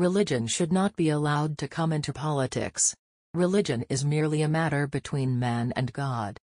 Religion should not be allowed to come into politics. Religion is merely a matter between man and God.